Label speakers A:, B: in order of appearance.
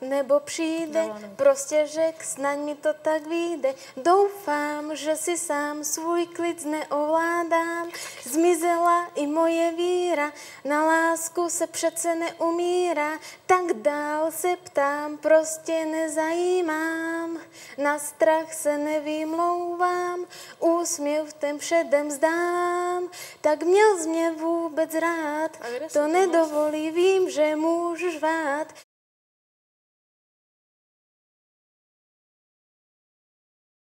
A: nebo přijde,
B: No, no.
A: prostě řek, snad mi to tak vyjde. Doufám, že si sám svůj klid neovládám, zmizela i moje víra, na lásku se přece neumírá, tak dál se ptám, prostě nezajímám, na strach se nevymlouvám, úsměv ten předem zdám, tak měl z mě vůbec rád, to
B: to
A: nedovolí, vím, že můžu řvát,